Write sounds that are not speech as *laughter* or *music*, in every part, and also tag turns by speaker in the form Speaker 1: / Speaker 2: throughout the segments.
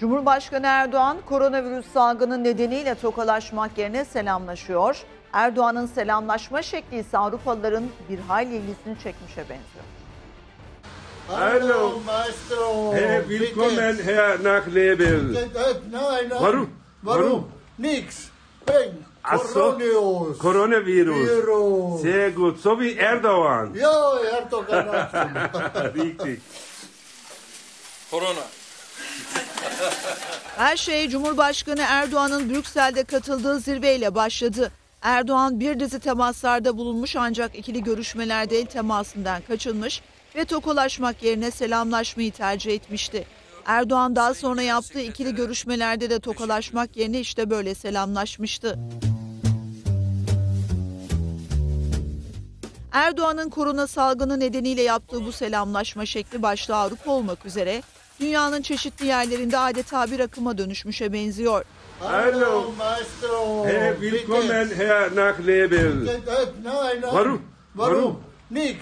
Speaker 1: Cumhurbaşkanı Erdoğan koronavirüs salgını nedeniyle tokalaşmak yerine selamlaşıyor. Erdoğan'ın selamlaşma şekli ise Avrupalıların bir hayli ilgisini çekmişe benziyor.
Speaker 2: Hallo.
Speaker 3: Maestro.
Speaker 2: Hey, willkommen Herr Nachlebel.
Speaker 3: Nein, nein.
Speaker 2: Warum? Warum?
Speaker 3: Nix. Ben. Coronavirus.
Speaker 2: Coronavirus.
Speaker 3: Virus.
Speaker 2: Sehr gut, so wie Erdogan.
Speaker 3: Ja, Erdogan hat
Speaker 2: Richtig.
Speaker 4: Korona. *laughs*
Speaker 1: Her şey Cumhurbaşkanı Erdoğan'ın Brüksel'de katıldığı zirveyle başladı. Erdoğan bir dizi temaslarda bulunmuş ancak ikili görüşmelerde el temasından kaçınmış ve tokalaşmak yerine selamlaşmayı tercih etmişti. Erdoğan daha sonra yaptığı ikili görüşmelerde de tokalaşmak yerine işte böyle selamlaşmıştı. Erdoğan'ın korona salgını nedeniyle yaptığı bu selamlaşma şekli başta Avrupa olmak üzere dünyanın çeşitli yerlerinde adeta bir akıma dönüşmüşe benziyor.
Speaker 3: Hallo, Maestro.
Speaker 2: Hey, willkommen Herr Nachlebel.
Speaker 3: Nein, nein.
Speaker 2: Warum? Warum?
Speaker 3: Nix.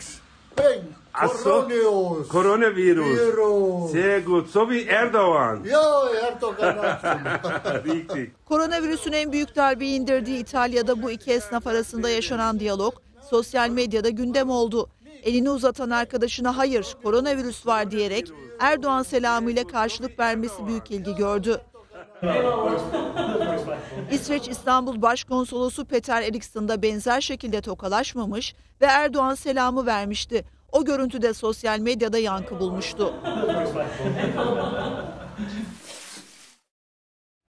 Speaker 3: Ben. Coronavirus.
Speaker 2: Coronavirus.
Speaker 3: Virus.
Speaker 2: Sehr gut, so wie Erdogan.
Speaker 3: Ja, *laughs*
Speaker 2: Richtig.
Speaker 1: Koronavirüsün en büyük darbeyi indirdiği İtalya'da bu iki esnaf arasında yaşanan diyalog sosyal medyada gündem oldu. Elini uzatan arkadaşına hayır koronavirüs var diyerek Erdoğan selamıyla karşılık vermesi büyük ilgi gördü. İsveç İstanbul Başkonsolosu Peter Eriksson da benzer şekilde tokalaşmamış ve Erdoğan selamı vermişti. O görüntü de sosyal medyada yankı bulmuştu.